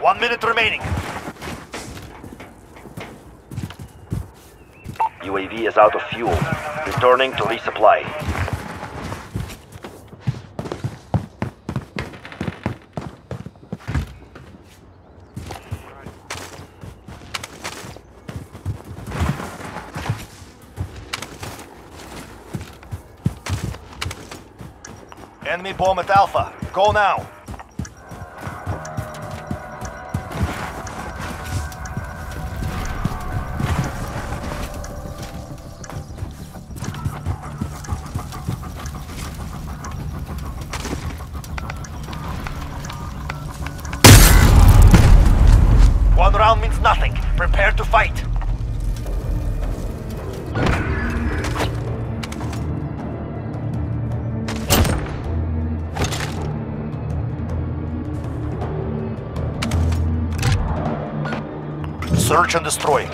One minute remaining. UAV is out of fuel. Returning to resupply. Enemy bomb at Alpha. Go now. One round means nothing. Prepare to fight. Search and destroy.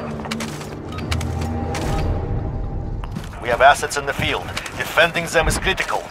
We have assets in the field. Defending them is critical.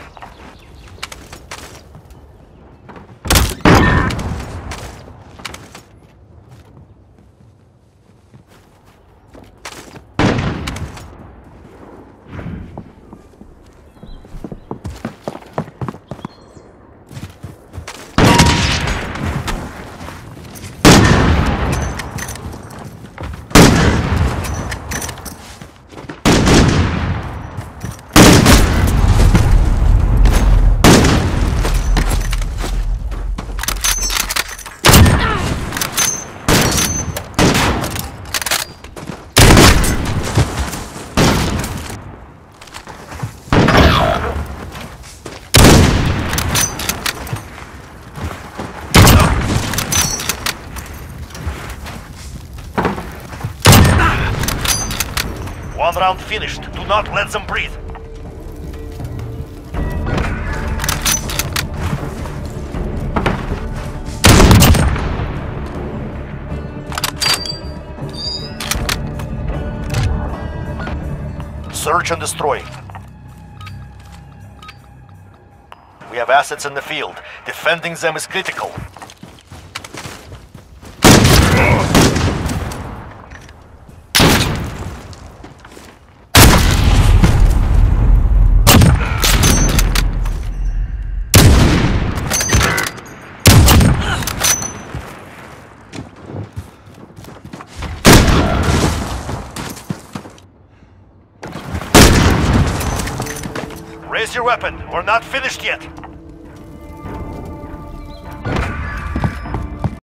One round finished. Do not let them breathe. Search and destroy. We have assets in the field. Defending them is critical. Your weapon. We're not finished yet.